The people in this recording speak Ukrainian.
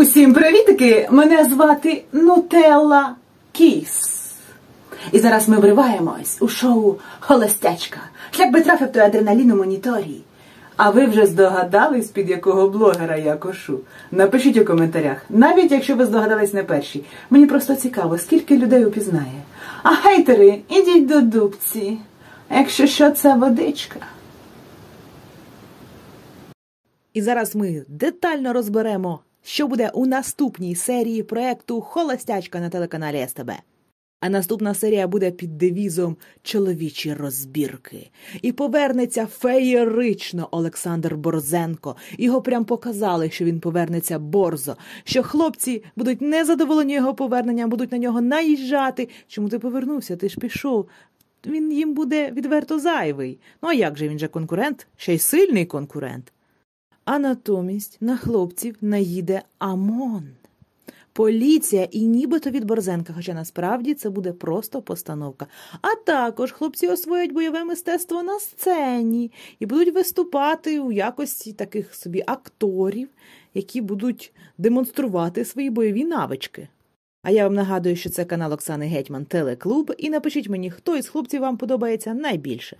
Усім привітики! Мене звати Нутелла Кіс. І зараз ми вриваємось у шоу Холостячка. Шлях би трафив той адреналін у моніторі. А ви вже здогадались, під якого блогера я кошу? Напишіть у коментарях, навіть якщо ви здогадались не перші. Мені просто цікаво, скільки людей упізнає. А хейтери, ідіть до дубці. Якщо що, це водичка. І зараз ми детально розберемо, що буде у наступній серії проекту Холостячка на телеканалі СТБ. А наступна серія буде під девізом Чоловічі розбірки. І повернеться феєрично Олександр Борзенко. Його прям показали, що він повернеться борзо, що хлопці будуть незадоволені його поверненням, будуть на нього наїжджати. Чому ти повернувся? Ти ж пішов. Він їм буде відверто зайвий. Ну а як же він же конкурент? Ще й сильний конкурент. А натомість на хлопців наїде АМОН. Поліція і нібито від Борзенка, хоча насправді це буде просто постановка. А також хлопці освоять бойове мистецтво на сцені і будуть виступати у якості таких собі акторів, які будуть демонструвати свої бойові навички. А я вам нагадую, що це канал Оксани Гетьман Телеклуб, і напишіть мені, хто із хлопців вам подобається найбільше.